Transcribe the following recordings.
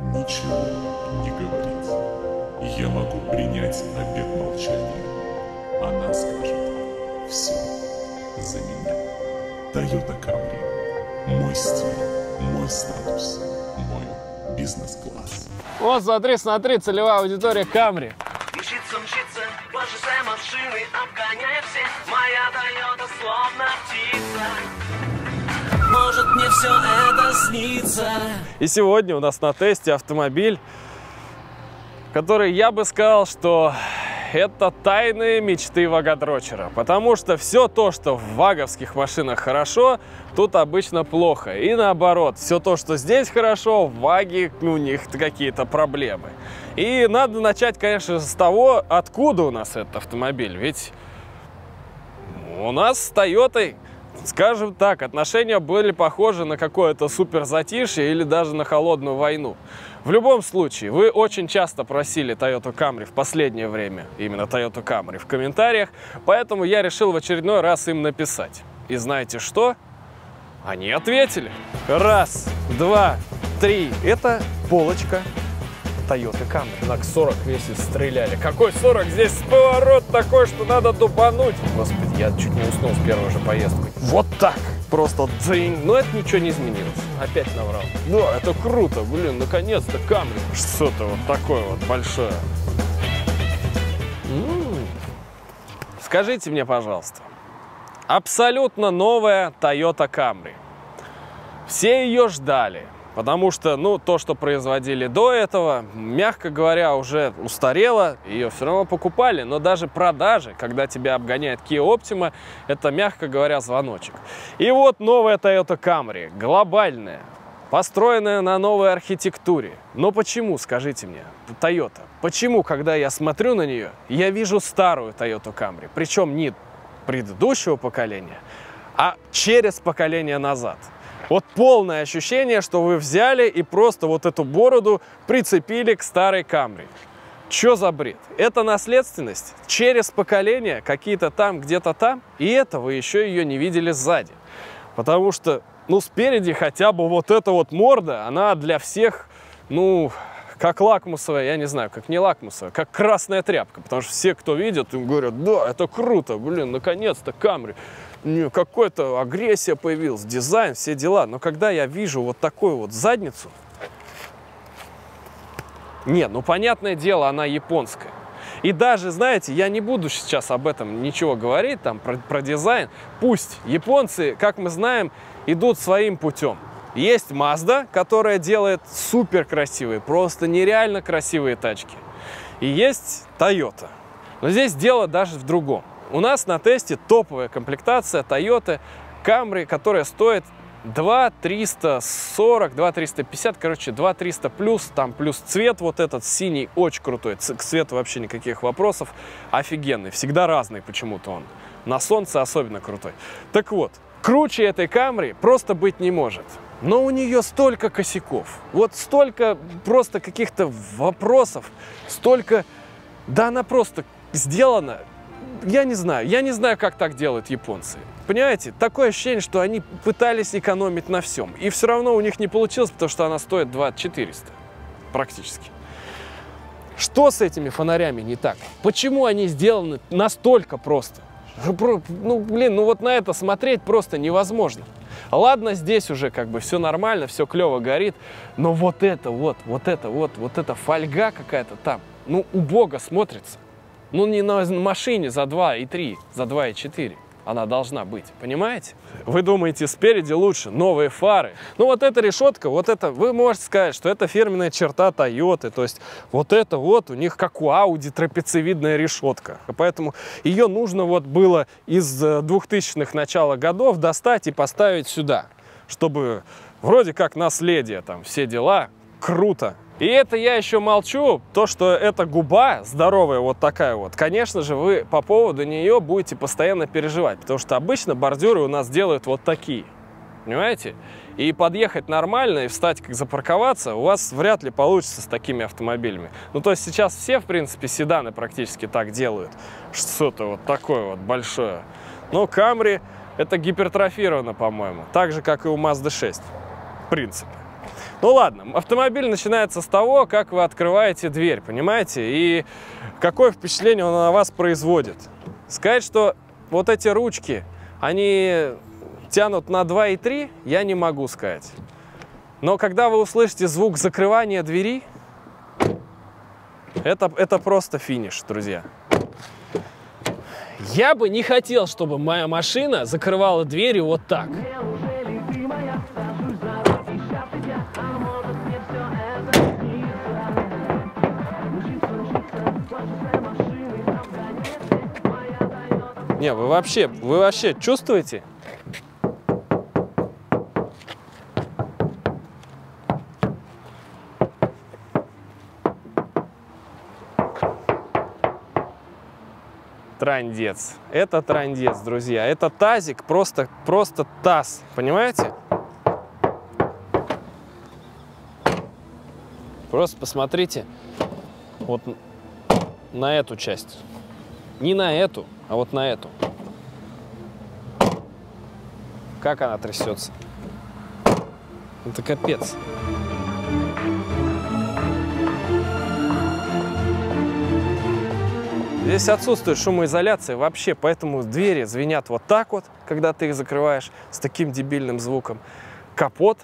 ничего не говорить. Я могу принять обет молчания. Она скажет все за меня. Toyota Camry. Мой стиль, мой статус, мой бизнес-класс. Вот, смотри, смотри, целевая аудитория Камри. Мчится, мчится, шоссе машины, обгоняя все Моя Тойота словно птица мне все это снится И сегодня у нас на тесте автомобиль, который я бы сказал, что это тайные мечты вагадрочера. Потому что все то, что в ваговских машинах хорошо, тут обычно плохо. И наоборот, все то, что здесь хорошо, в ваге у них какие-то проблемы. И надо начать, конечно, с того, откуда у нас этот автомобиль. Ведь у нас с Тойотой, скажем так, отношения были похожи на какое-то супер затишье или даже на холодную войну. В любом случае, вы очень часто просили Toyota Camry в последнее время, именно Toyota Camry, в комментариях, поэтому я решил в очередной раз им написать. И знаете что? Они ответили. Раз, два, три. Это полочка Toyota Camry. Так 40 весит стреляли. Какой 40? Здесь поворот такой, что надо дубануть. Господи, я чуть не уснул с первой же поездкой. Вот так. Просто дзынь. Но это ничего не изменилось. Опять наврал. Да, это круто. Блин, наконец-то Camry. Что-то вот такое вот большое. М. Скажите мне, пожалуйста, абсолютно новая Toyota Camry. Все ее ждали, потому что, ну, то, что производили до этого, мягко говоря, уже устарело, ее все равно покупали, но даже продажи, когда тебя обгоняет Kia Optima, это, мягко говоря, звоночек. И вот новая Toyota Camry, глобальная, построенная на новой архитектуре. Но почему, скажите мне, Toyota, почему, когда я смотрю на нее, я вижу старую Toyota Camry, причем не предыдущего поколения, а через поколение назад. Вот полное ощущение, что вы взяли и просто вот эту бороду прицепили к старой Камри. Чё за бред? Это наследственность через поколение, какие-то там, где-то там, и это вы еще ее не видели сзади. Потому что, ну, спереди хотя бы вот эта вот морда, она для всех, ну, как лакмусовая, я не знаю, как не лакмусовая, как красная тряпка. Потому что все, кто видит, им говорят, да, это круто, блин, наконец-то Камри. Какой-то агрессия появилась, дизайн, все дела. Но когда я вижу вот такую вот задницу, нет, ну понятное дело, она японская. И даже, знаете, я не буду сейчас об этом ничего говорить, там, про, про дизайн. Пусть японцы, как мы знаем, идут своим путем. Есть Mazda, которая делает супер красивые, просто нереально красивые тачки. И есть Toyota. Но здесь дело даже в другом. У нас на тесте топовая комплектация Toyota Camry, которая стоит 2 340, 2 350, короче, 2 300 плюс, там плюс цвет вот этот синий, очень крутой, к цвету вообще никаких вопросов, офигенный, всегда разный почему-то он, на солнце особенно крутой. Так вот, круче этой Camry просто быть не может. Но у нее столько косяков, вот столько просто каких-то вопросов, столько, да она просто сделана я не знаю, я не знаю, как так делают японцы. Понимаете, такое ощущение, что они пытались экономить на всем. И все равно у них не получилось, потому что она стоит 2400 практически. Что с этими фонарями не так? Почему они сделаны настолько просто? Ну, Ну, блин, ну вот на это смотреть просто невозможно. Ладно, здесь уже как бы все нормально, все клево горит, но вот это вот, вот это вот, вот эта фольга какая-то там, ну, убого смотрится. Ну, не на машине за 2,3, за 2,4 она должна быть, понимаете? Вы думаете, спереди лучше, новые фары. Ну, вот эта решетка, вот это, вы можете сказать, что это фирменная черта Toyota, то есть вот это вот у них, как у Audi, трапециевидная решетка. Поэтому ее нужно вот было из э, 2000-х начала годов достать и поставить сюда, чтобы вроде как наследие, там, все дела, круто. И это я еще молчу, то, что эта губа здоровая вот такая вот, конечно же, вы по поводу нее будете постоянно переживать, потому что обычно бордюры у нас делают вот такие, понимаете? И подъехать нормально и встать, как запарковаться, у вас вряд ли получится с такими автомобилями. Ну, то есть сейчас все, в принципе, седаны практически так делают. Что-то вот такое вот большое. Но Camry это гипертрофировано, по-моему. Так же, как и у Mazda 6. В принципе. Ну ладно, автомобиль начинается с того, как вы открываете дверь, понимаете? И какое впечатление он на вас производит. Сказать, что вот эти ручки, они тянут на 2 и 3, я не могу сказать. Но когда вы услышите звук закрывания двери, это, это просто финиш, друзья. Я бы не хотел, чтобы моя машина закрывала двери вот так. Не, вы вообще, вы вообще чувствуете? Трандец. Это трандец, друзья. Это тазик, просто, просто таз. Понимаете? Просто посмотрите вот на эту часть. Не на эту, а вот на эту. Как она трясется? Это капец. Здесь отсутствует шумоизоляция вообще, поэтому двери звенят вот так вот, когда ты их закрываешь с таким дебильным звуком. Капот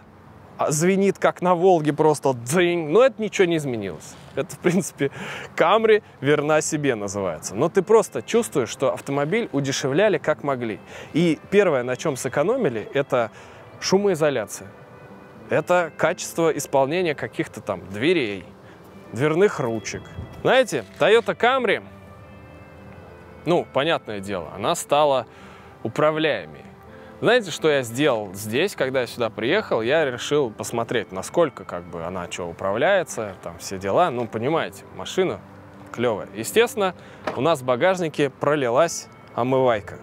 звенит, как на Волге, просто дзынь. Но это ничего не изменилось. Это, в принципе, Камри верна себе называется. Но ты просто чувствуешь, что автомобиль удешевляли как могли. И первое, на чем сэкономили, это шумоизоляция. Это качество исполнения каких-то там дверей, дверных ручек. Знаете, Toyota Camry, ну, понятное дело, она стала управляемой. Знаете, что я сделал здесь, когда я сюда приехал? Я решил посмотреть, насколько как бы она что управляется, там все дела. Ну, понимаете, машина клевая. Естественно, у нас в багажнике пролилась омывайка.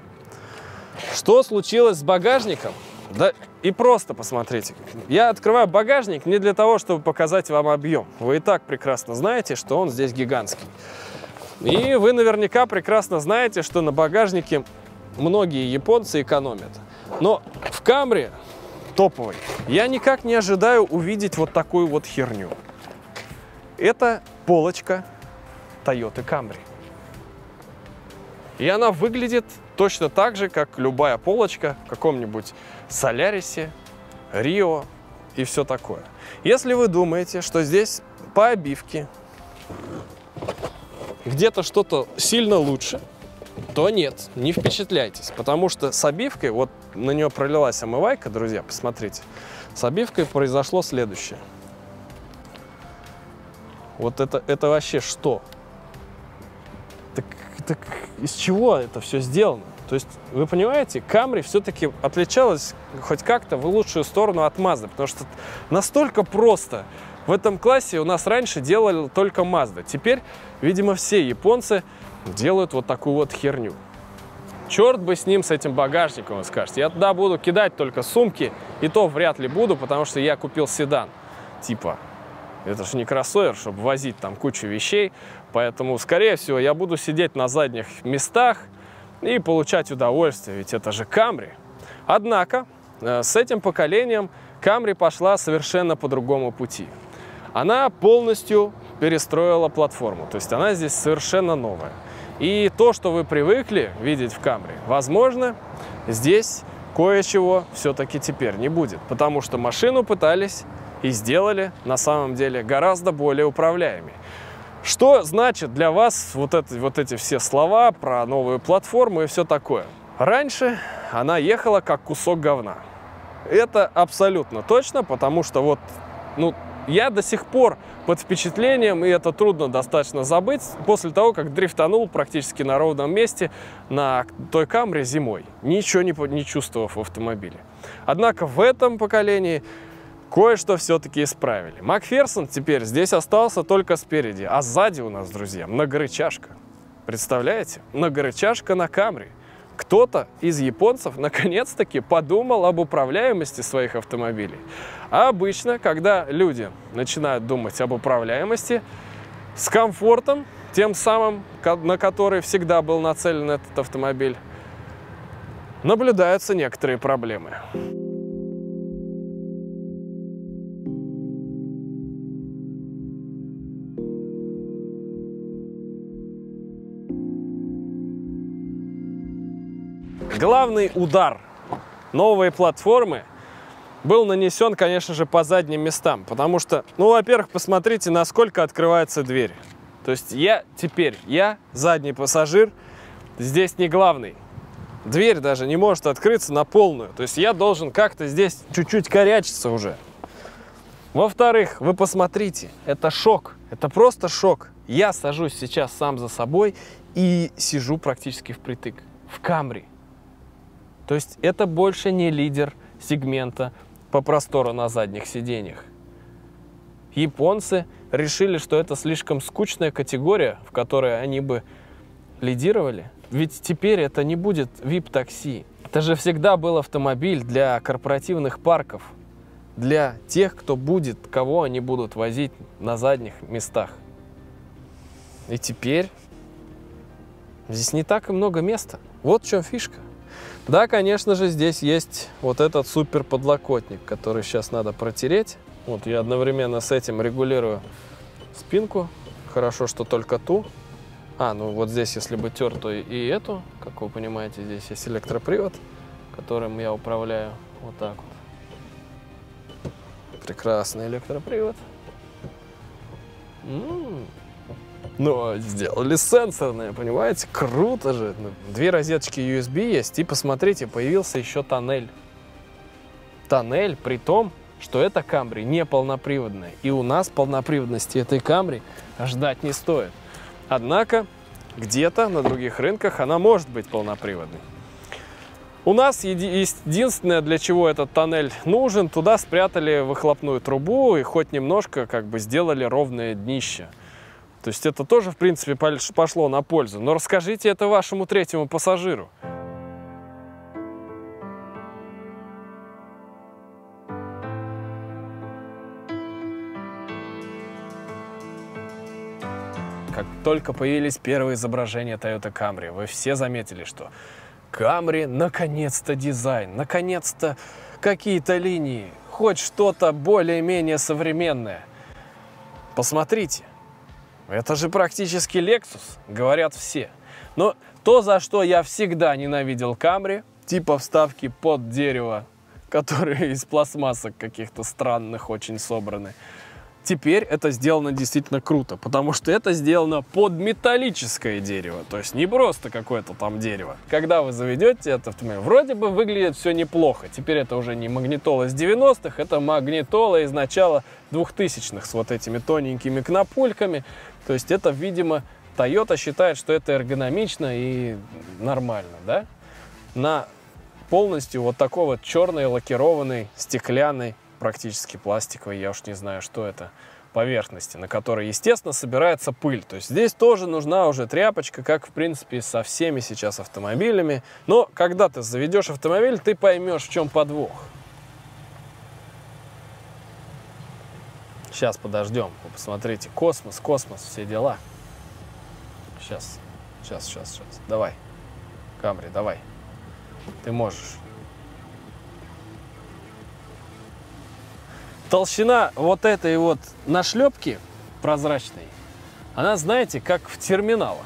Что случилось с багажником? Да и просто посмотрите. Я открываю багажник не для того, чтобы показать вам объем. Вы и так прекрасно знаете, что он здесь гигантский. И вы наверняка прекрасно знаете, что на багажнике многие японцы экономят. Но в Камре топовой я никак не ожидаю увидеть вот такую вот херню. Это полочка Toyota Camry. И она выглядит точно так же, как любая полочка в каком-нибудь Солярисе, Рио и все такое. Если вы думаете, что здесь по обивке где-то что-то сильно лучше, то нет, не впечатляйтесь, потому что с обивкой, вот на нее пролилась омывайка, друзья, посмотрите, с обивкой произошло следующее. Вот это, это вообще что? Так, так из чего это все сделано? То есть, вы понимаете, Камри все-таки отличалась хоть как-то в лучшую сторону от Mazda, потому что настолько просто. В этом классе у нас раньше делали только Mazda. Теперь, видимо, все японцы делают вот такую вот херню. Черт бы с ним, с этим багажником, вы скажете. Я туда буду кидать только сумки, и то вряд ли буду, потому что я купил седан. Типа, это же не кроссовер, чтобы возить там кучу вещей. Поэтому, скорее всего, я буду сидеть на задних местах и получать удовольствие, ведь это же Камри. Однако, э, с этим поколением Камри пошла совершенно по другому пути. Она полностью перестроила платформу, то есть она здесь совершенно новая. И то, что вы привыкли видеть в Камри, возможно, здесь кое-чего все-таки теперь не будет, потому что машину пытались и сделали на самом деле гораздо более управляемой. Что значит для вас вот, это, вот эти все слова про новую платформу и все такое? Раньше она ехала как кусок говна. Это абсолютно точно, потому что вот, ну, я до сих пор под впечатлением, и это трудно достаточно забыть, после того, как дрифтанул практически на ровном месте на той камере зимой, ничего не, не чувствовав в автомобиле. Однако в этом поколении кое-что все-таки исправили. Макферсон теперь здесь остался только спереди, а сзади у нас, друзья, многорычажка. Представляете? Многорычажка на камере. Кто-то из японцев наконец-таки подумал об управляемости своих автомобилей. А обычно, когда люди начинают думать об управляемости, с комфортом, тем самым, на который всегда был нацелен этот автомобиль, наблюдаются некоторые проблемы. Главный удар новой платформы был нанесен, конечно же, по задним местам. Потому что, ну, во-первых, посмотрите, насколько открывается дверь. То есть я теперь, я задний пассажир, здесь не главный. Дверь даже не может открыться на полную. То есть я должен как-то здесь чуть-чуть корячиться уже. Во-вторых, вы посмотрите, это шок. Это просто шок. Я сажусь сейчас сам за собой и сижу практически впритык. В Камри. То есть это больше не лидер сегмента по простору на задних сиденьях. Японцы решили, что это слишком скучная категория, в которой они бы лидировали. Ведь теперь это не будет VIP-такси. Это же всегда был автомобиль для корпоративных парков, для тех, кто будет, кого они будут возить на задних местах. И теперь здесь не так и много места. Вот в чем фишка. Да, конечно же, здесь есть вот этот супер подлокотник, который сейчас надо протереть. Вот я одновременно с этим регулирую спинку. Хорошо, что только ту. А, ну вот здесь, если бы тер, то и эту. Как вы понимаете, здесь есть электропривод, которым я управляю вот так вот. Прекрасный электропривод. М-м. Но сделали сенсорное, понимаете? Круто же. Ну, Две розеточки USB есть. И посмотрите, появился еще тоннель. Тоннель, при том, что эта Камри не полноприводная. И у нас полноприводности этой Камри ждать не стоит. Однако, где-то на других рынках она может быть полноприводной. У нас еди- единственное, для чего этот тоннель нужен, туда спрятали выхлопную трубу и хоть немножко как бы сделали ровное днище. То есть это тоже, в принципе, пошло на пользу. Но расскажите это вашему третьему пассажиру. Как только появились первые изображения Toyota Camry, вы все заметили, что Camry наконец-то дизайн, наконец-то какие-то линии, хоть что-то более-менее современное. Посмотрите, это же практически Lexus, говорят все. Но то, за что я всегда ненавидел Camry, типа вставки под дерево, которые из пластмассок каких-то странных очень собраны, теперь это сделано действительно круто, потому что это сделано под металлическое дерево, то есть не просто какое-то там дерево. Когда вы заведете этот автомобиль, вроде бы выглядит все неплохо. Теперь это уже не магнитола из 90-х, это магнитола из начала 2000-х с вот этими тоненькими кнопульками. То есть это, видимо, Toyota считает, что это эргономично и нормально, да? На полностью вот такой вот черной лакированной стеклянной практически пластиковой, я уж не знаю, что это, поверхности, на которой, естественно, собирается пыль. То есть здесь тоже нужна уже тряпочка, как, в принципе, со всеми сейчас автомобилями. Но когда ты заведешь автомобиль, ты поймешь, в чем подвох. Сейчас подождем. Вы посмотрите, космос, космос, все дела. Сейчас, сейчас, сейчас, сейчас. Давай, Камри, давай. Ты можешь. Толщина вот этой вот нашлепки прозрачной, она, знаете, как в терминалах.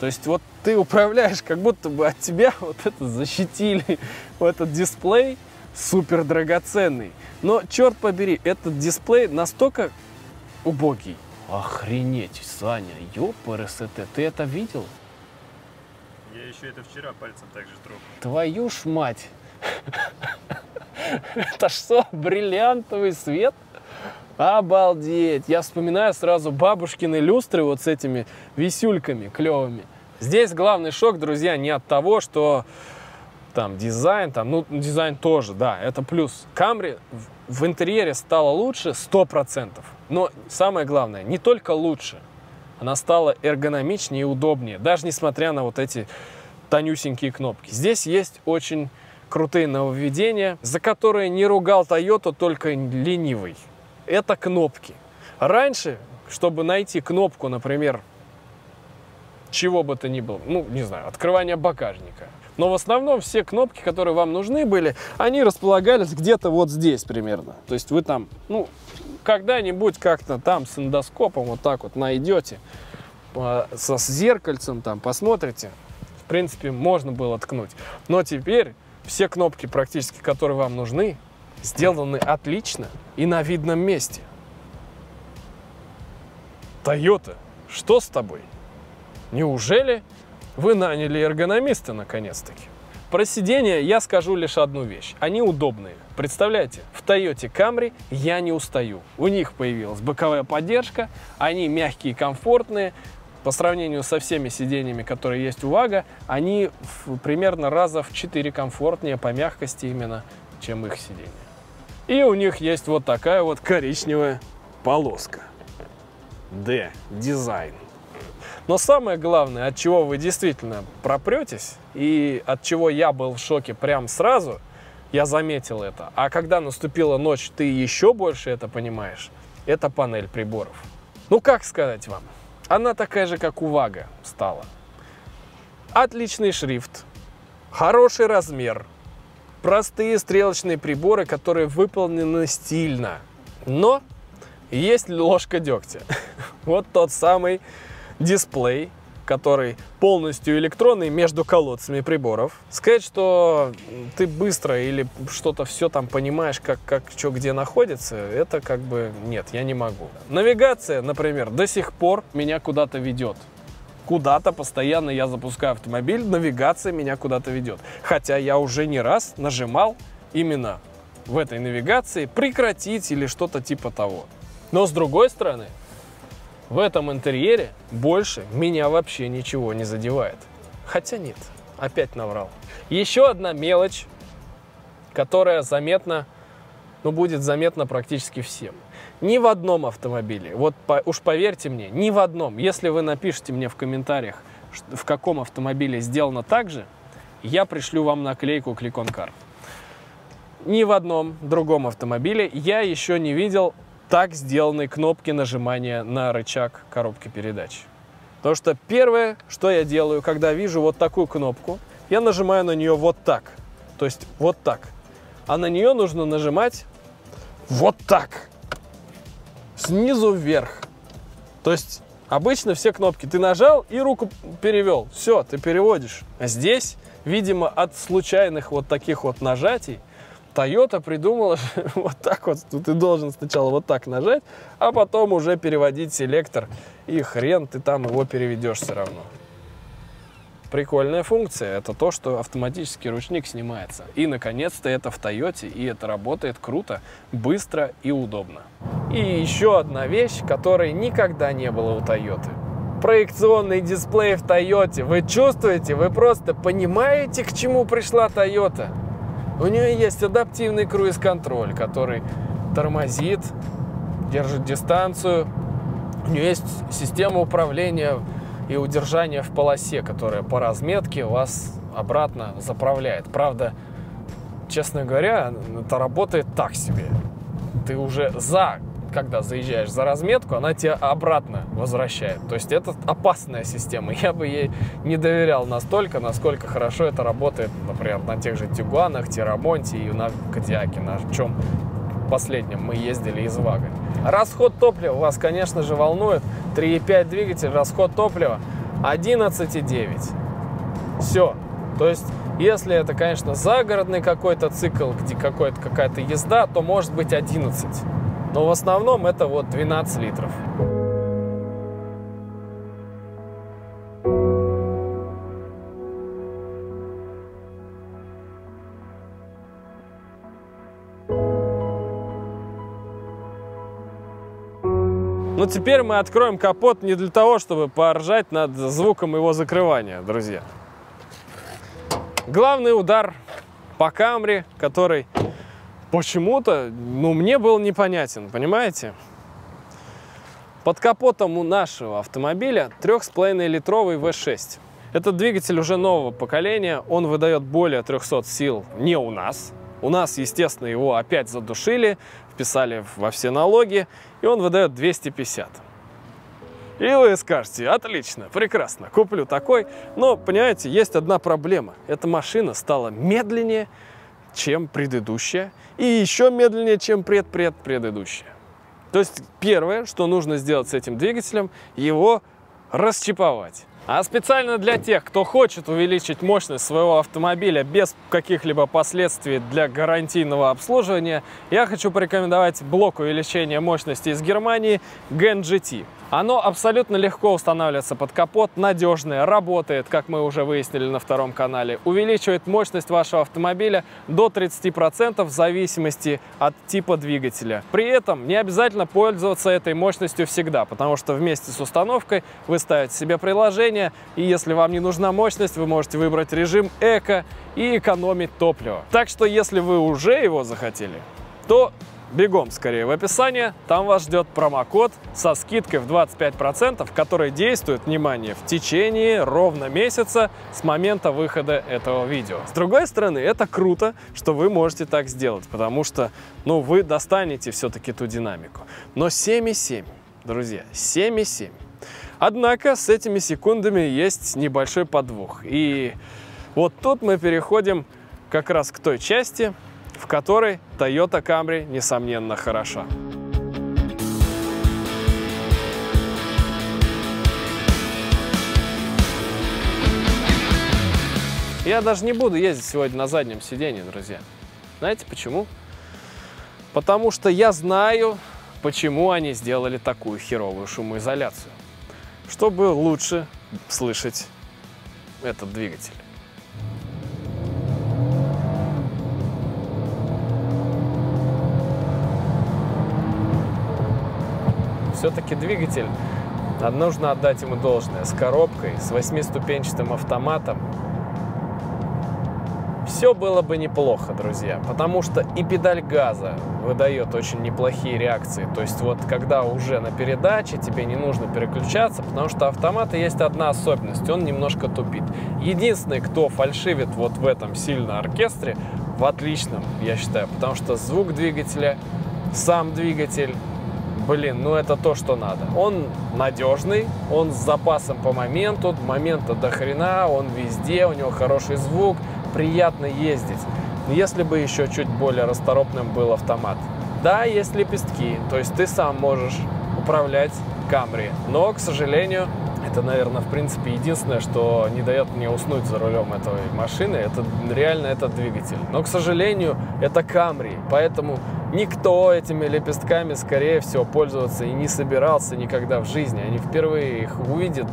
То есть вот ты управляешь, как будто бы от тебя вот это защитили, вот этот дисплей супер драгоценный. Но, черт побери, этот дисплей настолько убогий. Охренеть, Саня, ёпрст, ты это видел? Я еще это вчера пальцем так же трогал. Твою ж мать! Это что, бриллиантовый свет? Обалдеть! Я вспоминаю сразу бабушкины люстры вот с этими висюльками клевыми. Здесь главный шок, друзья, не от того, что там дизайн, там, ну, дизайн тоже, да, это плюс. Камри в, интерьере стала лучше 100%. Но самое главное, не только лучше, она стала эргономичнее и удобнее, даже несмотря на вот эти тонюсенькие кнопки. Здесь есть очень крутые нововведения, за которые не ругал Toyota только ленивый. Это кнопки. Раньше, чтобы найти кнопку, например, чего бы то ни было, ну, не знаю, открывание багажника. Но в основном все кнопки, которые вам нужны были, они располагались где-то вот здесь примерно. То есть вы там, ну, когда-нибудь как-то там с эндоскопом вот так вот найдете, э, со зеркальцем там посмотрите, в принципе, можно было ткнуть. Но теперь все кнопки практически, которые вам нужны, сделаны отлично и на видном месте. Toyota, что с тобой? Неужели вы наняли эргономиста наконец-таки? Про сиденья я скажу лишь одну вещь. Они удобные. Представляете, в Toyota Camry я не устаю. У них появилась боковая поддержка, они мягкие, комфортные. По сравнению со всеми сиденьями, которые есть у Вага, они в- примерно раза в 4 комфортнее по мягкости именно, чем их сиденья. И у них есть вот такая вот коричневая полоска. D. Дизайн. Но самое главное, от чего вы действительно пропретесь, и от чего я был в шоке прям сразу, я заметил это. А когда наступила ночь, ты еще больше это понимаешь, это панель приборов. Ну как сказать вам, она такая же, как у Вага стала. Отличный шрифт, хороший размер, простые стрелочные приборы, которые выполнены стильно. Но есть ложка дегтя. Вот тот самый дисплей, который полностью электронный между колодцами приборов. Сказать, что ты быстро или что-то все там понимаешь, как, как что где находится, это как бы нет, я не могу. Навигация, например, до сих пор меня куда-то ведет. Куда-то постоянно я запускаю автомобиль, навигация меня куда-то ведет. Хотя я уже не раз нажимал именно в этой навигации прекратить или что-то типа того. Но с другой стороны, в этом интерьере больше меня вообще ничего не задевает. Хотя нет, опять наврал. Еще одна мелочь, которая заметна, ну будет заметна практически всем. Ни в одном автомобиле, вот по- уж поверьте мне, ни в одном, если вы напишите мне в комментариях, в каком автомобиле сделано так же, я пришлю вам наклейку Car. Ни в одном другом автомобиле я еще не видел так сделанной кнопки нажимания на рычаг коробки передач. Потому что первое, что я делаю, когда вижу вот такую кнопку, я нажимаю на нее вот так. То есть вот так. А на нее нужно нажимать вот так. Снизу вверх. То есть обычно все кнопки ты нажал и руку перевел. Все, ты переводишь. А здесь, видимо, от случайных вот таких вот нажатий, Toyota придумала вот так вот, что ты должен сначала вот так нажать, а потом уже переводить селектор, и хрен ты там его переведешь все равно. Прикольная функция, это то, что автоматический ручник снимается. И, наконец-то, это в Toyota, и это работает круто, быстро и удобно. И еще одна вещь, которой никогда не было у Toyota. Проекционный дисплей в Toyota. Вы чувствуете, вы просто понимаете, к чему пришла Toyota? У нее есть адаптивный круиз-контроль, который тормозит, держит дистанцию. У нее есть система управления и удержания в полосе, которая по разметке вас обратно заправляет. Правда, честно говоря, это работает так себе. Ты уже за, когда заезжаешь за разметку, она тебя обратно возвращает. То есть это опасная система. Я бы ей не доверял настолько, насколько хорошо это работает, например, на тех же Тигуанах, Тирамонте и на Кодиаке, на чем последнем мы ездили из Вага. Расход топлива вас, конечно же, волнует. 3,5 двигатель, расход топлива 11,9. Все. То есть, если это, конечно, загородный какой-то цикл, где какой-то, какая-то езда, то может быть 11. Но в основном это вот 12 литров. Ну, теперь мы откроем капот не для того, чтобы поржать над звуком его закрывания, друзья. Главный удар по камре, который почему-то, ну, мне был непонятен, понимаете? Под капотом у нашего автомобиля 3,5-литровый V6. Этот двигатель уже нового поколения, он выдает более 300 сил не у нас. У нас, естественно, его опять задушили, вписали во все налоги, и он выдает 250. И вы скажете, отлично, прекрасно, куплю такой. Но, понимаете, есть одна проблема. Эта машина стала медленнее, чем предыдущая, и еще медленнее, чем предпредпредыдущая. То есть первое, что нужно сделать с этим двигателем, его расчиповать. А специально для тех, кто хочет увеличить мощность своего автомобиля без каких-либо последствий для гарантийного обслуживания, я хочу порекомендовать блок увеличения мощности из Германии Gen GT. Оно абсолютно легко устанавливается под капот, надежное, работает, как мы уже выяснили на втором канале, увеличивает мощность вашего автомобиля до 30% в зависимости от типа двигателя. При этом не обязательно пользоваться этой мощностью всегда, потому что вместе с установкой вы ставите себе приложение, и если вам не нужна мощность, вы можете выбрать режим эко и экономить топливо. Так что если вы уже его захотели, то бегом скорее в описание, там вас ждет промокод со скидкой в 25%, который действует, внимание, в течение ровно месяца с момента выхода этого видео. С другой стороны, это круто, что вы можете так сделать, потому что, ну, вы достанете все-таки ту динамику. Но 7,7, друзья, 7,7. Однако с этими секундами есть небольшой подвох. И вот тут мы переходим как раз к той части, в которой Toyota Camry, несомненно, хороша. Я даже не буду ездить сегодня на заднем сиденье, друзья. Знаете почему? Потому что я знаю, почему они сделали такую херовую шумоизоляцию. Чтобы лучше слышать этот двигатель. все-таки двигатель, нужно отдать ему должное, с коробкой, с восьмиступенчатым автоматом. Все было бы неплохо, друзья, потому что и педаль газа выдает очень неплохие реакции. То есть вот когда уже на передаче тебе не нужно переключаться, потому что автомата есть одна особенность, он немножко тупит. Единственный, кто фальшивит вот в этом сильно оркестре, в отличном, я считаю, потому что звук двигателя, сам двигатель, блин, ну это то, что надо. Он надежный, он с запасом по моменту, момента до хрена, он везде, у него хороший звук, приятно ездить. Если бы еще чуть более расторопным был автомат. Да, есть лепестки, то есть ты сам можешь управлять Камри, но, к сожалению, это, наверное, в принципе, единственное, что не дает мне уснуть за рулем этой машины, это реально этот двигатель. Но, к сожалению, это Камри, поэтому никто этими лепестками, скорее всего, пользоваться и не собирался никогда в жизни. Они впервые их увидят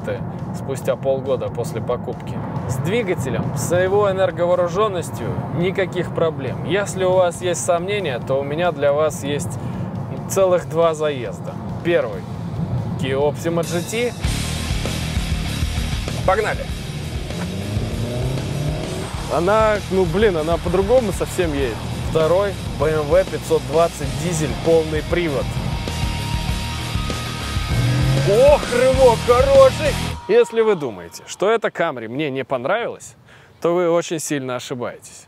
спустя полгода после покупки. С двигателем, с его энерговооруженностью никаких проблем. Если у вас есть сомнения, то у меня для вас есть целых два заезда. Первый Kia Optima GT. Погнали! Она, ну блин, она по-другому совсем едет. Второй BMW 520 дизель, полный привод. Ох, рывок хороший! Если вы думаете, что эта Camry мне не понравилась, то вы очень сильно ошибаетесь.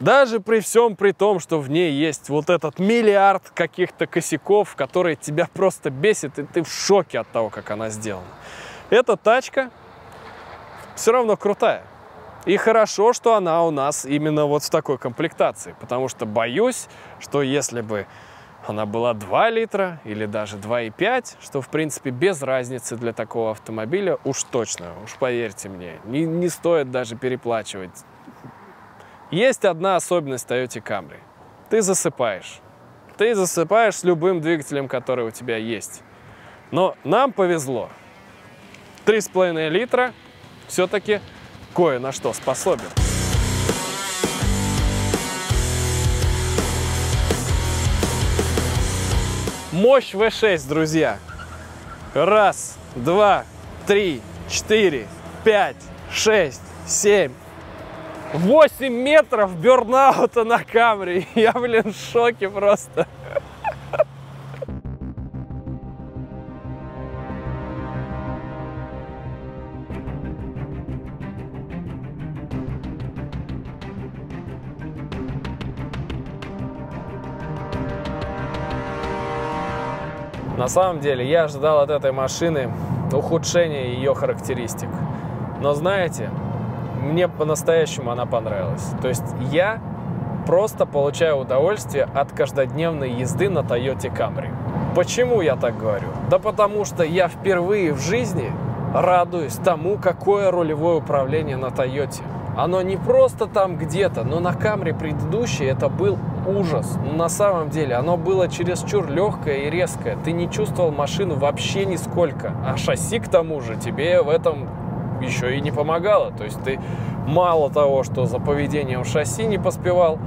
Даже при всем при том, что в ней есть вот этот миллиард каких-то косяков, которые тебя просто бесит, и ты в шоке от того, как она сделана. Эта тачка все равно крутая. И хорошо, что она у нас именно вот в такой комплектации, потому что боюсь, что если бы она была 2 литра или даже 2,5, что в принципе без разницы для такого автомобиля уж точно, уж поверьте мне, не, не стоит даже переплачивать. Есть одна особенность Toyota Camry. Ты засыпаешь. Ты засыпаешь с любым двигателем, который у тебя есть. Но нам повезло. 3,5 литра все-таки кое на что способен. Мощь V6, друзья. Раз, два, три, четыре, пять, шесть, семь, восемь метров бернаута на камере. Я, блин, в шоке просто. На самом деле я ожидал от этой машины ухудшения ее характеристик. Но знаете, мне по-настоящему она понравилась. То есть я просто получаю удовольствие от каждодневной езды на Toyota Camry. Почему я так говорю? Да потому что я впервые в жизни радуюсь тому, какое рулевое управление на Тойоте. Оно не просто там где-то, но на Камри предыдущей это был ужас. На самом деле оно было чересчур легкое и резкое. Ты не чувствовал машину вообще нисколько. А шасси к тому же тебе в этом еще и не помогало. То есть ты мало того, что за поведением шасси не поспевал,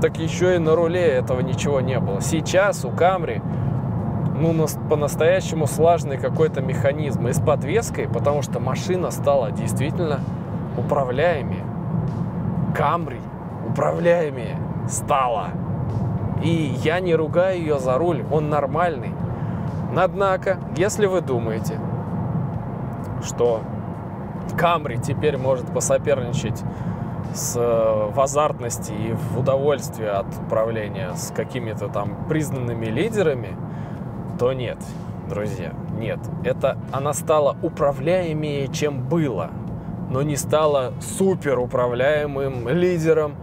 так еще и на руле этого ничего не было. Сейчас у Камри ну, нас- по-настоящему слаженный какой-то механизм и с подвеской, потому что машина стала действительно управляемее. Камри управляемее стала. И я не ругаю ее за руль, он нормальный. Однако, если вы думаете, что Камри теперь может посоперничать с, э, в азартности и в удовольствии от управления с какими-то там признанными лидерами, то нет, друзья, нет. Это она стала управляемее, чем было, но не стала супер управляемым лидером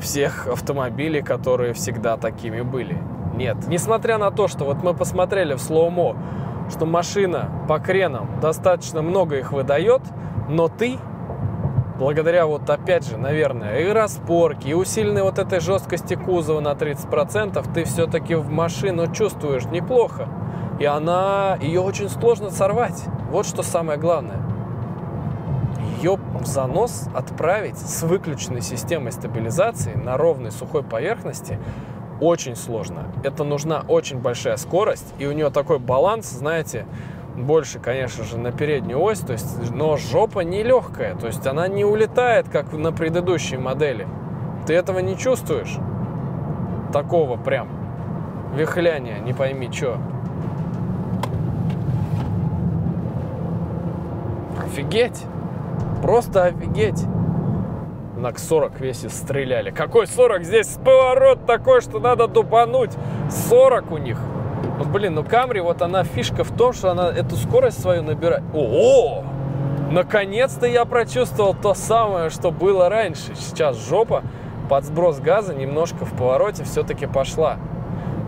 всех автомобилей, которые всегда такими были. Нет. Несмотря на то, что вот мы посмотрели в слоумо, что машина по кренам достаточно много их выдает, но ты благодаря вот опять же, наверное, и распорке, и усиленной вот этой жесткости кузова на 30%, ты все-таки в машину чувствуешь неплохо. И она, ее очень сложно сорвать. Вот что самое главное. Занос отправить с выключенной системой стабилизации на ровной сухой поверхности очень сложно. Это нужна очень большая скорость, и у нее такой баланс, знаете, больше, конечно же, на переднюю ось, то есть, но жопа не легкая, то есть она не улетает, как на предыдущей модели. Ты этого не чувствуешь? Такого прям вихляния, не пойми что. Офигеть! Просто офигеть! На 40 весе стреляли. Какой 40? Здесь поворот такой, что надо тупануть. 40 у них. Ну, блин, ну Камри, вот она фишка в том, что она эту скорость свою набирает. О! Наконец-то я прочувствовал то самое, что было раньше. Сейчас жопа под сброс газа немножко в повороте все-таки пошла.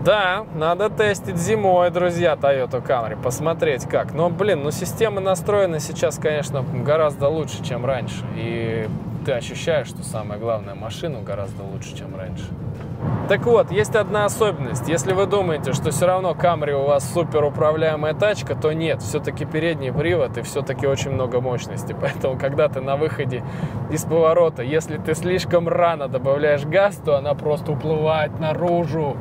Да, надо тестить зимой, друзья, Toyota Camry, посмотреть как. Но, блин, ну система настроена сейчас, конечно, гораздо лучше, чем раньше. И ты ощущаешь, что самое главное, машину гораздо лучше, чем раньше. Так вот, есть одна особенность. Если вы думаете, что все равно Camry у вас супер управляемая тачка, то нет. Все-таки передний привод и все-таки очень много мощности. Поэтому, когда ты на выходе из поворота, если ты слишком рано добавляешь газ, то она просто уплывает наружу.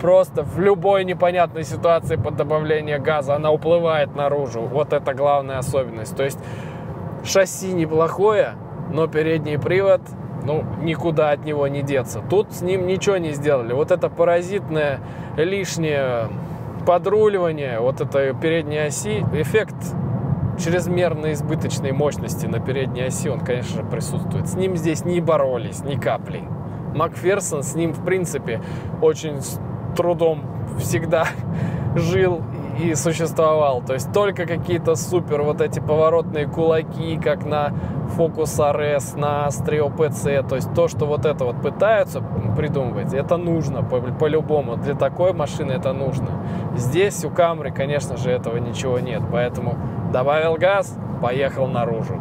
Просто в любой непонятной ситуации под добавление газа она уплывает наружу. Вот это главная особенность. То есть шасси неплохое, но передний привод ну, никуда от него не деться. Тут с ним ничего не сделали. Вот это паразитное лишнее подруливание вот этой передней оси, эффект чрезмерно избыточной мощности на передней оси, он, конечно же, присутствует. С ним здесь не боролись ни капли. Макферсон с ним, в принципе, очень трудом всегда жил и существовал. То есть только какие-то супер вот эти поворотные кулаки, как на Focus RS, на Astrea PC. То есть то, что вот это вот пытаются придумывать, это нужно по- по-любому. Для такой машины это нужно. Здесь у Camry, конечно же, этого ничего нет. Поэтому добавил газ, поехал наружу.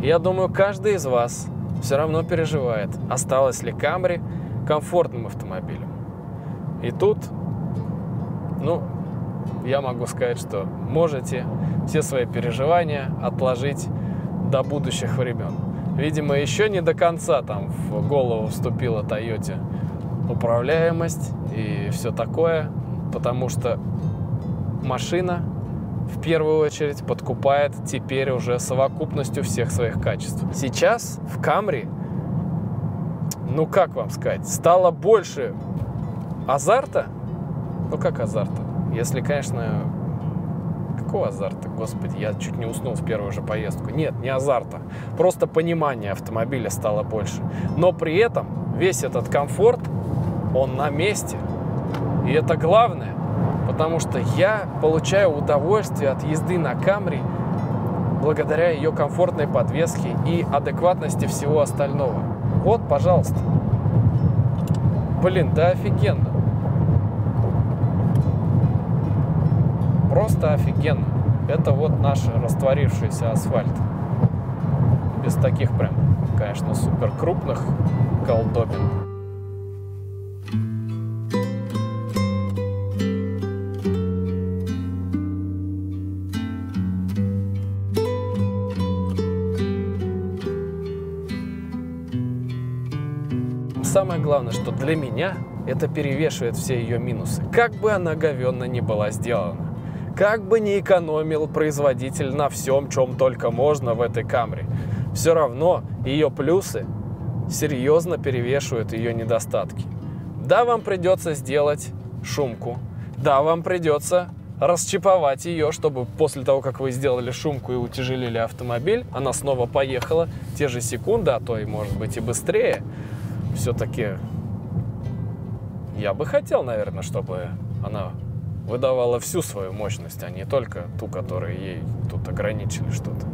Я думаю, каждый из вас все равно переживает, осталось ли Camry комфортным автомобилем. И тут, ну, я могу сказать, что можете все свои переживания отложить до будущих времен. Видимо, еще не до конца там в голову вступила Тойоте управляемость и все такое, потому что машина в первую очередь подкупает теперь уже совокупностью всех своих качеств. Сейчас в Камри, ну как вам сказать, стало больше азарта, ну как азарта, если, конечно, какого азарта, господи, я чуть не уснул в первую же поездку. Нет, не азарта, просто понимание автомобиля стало больше. Но при этом весь этот комфорт, он на месте. И это главное, потому что я получаю удовольствие от езды на Камри благодаря ее комфортной подвеске и адекватности всего остального. Вот, пожалуйста. Блин, да офигенно. Просто офигенно. это вот наш растворившийся асфальт. Без таких прям, конечно, супер крупных колдобин. Самое главное, что для меня это перевешивает все ее минусы. Как бы она говенно ни была сделана. Как бы ни экономил производитель на всем, чем только можно в этой камере. Все равно ее плюсы серьезно перевешивают ее недостатки. Да, вам придется сделать шумку. Да, вам придется расчиповать ее, чтобы после того, как вы сделали шумку и утяжелили автомобиль, она снова поехала те же секунды, а то и может быть и быстрее. Все-таки я бы хотел, наверное, чтобы она выдавала всю свою мощность, а не только ту, которую ей тут ограничили что-то.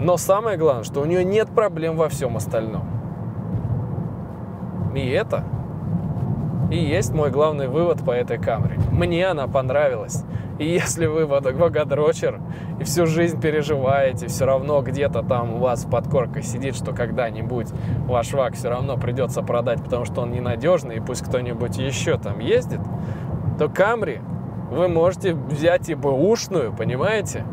Но самое главное, что у нее нет проблем во всем остальном. И это и есть мой главный вывод по этой камере. Мне она понравилась. И если вы вододрочер и всю жизнь переживаете, все равно где-то там у вас в подкоркой сидит, что когда-нибудь ваш ВАК все равно придется продать, потому что он ненадежный, и пусть кто-нибудь еще там ездит, то Камри вы можете взять и бэушную, понимаете?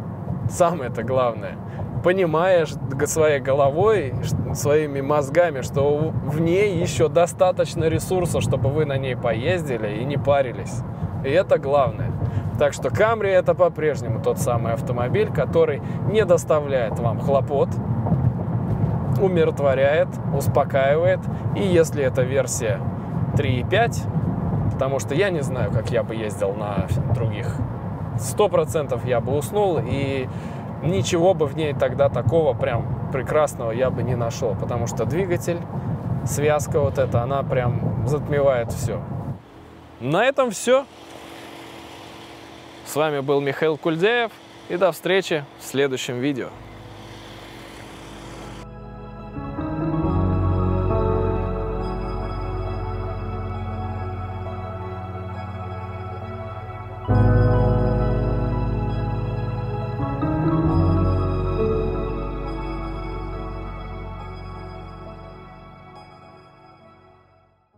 Самое это главное. Понимаешь своей головой, своими мозгами, что в ней еще достаточно ресурсов, чтобы вы на ней поездили и не парились. И это главное. Так что Камри это по-прежнему тот самый автомобиль, который не доставляет вам хлопот, умиротворяет, успокаивает. И если это версия 3.5, потому что я не знаю, как я бы ездил на других, сто процентов я бы уснул, и ничего бы в ней тогда такого прям прекрасного я бы не нашел, потому что двигатель, связка вот эта, она прям затмевает все. На этом все. С вами был Михаил Кульдеев, и до встречи в следующем видео.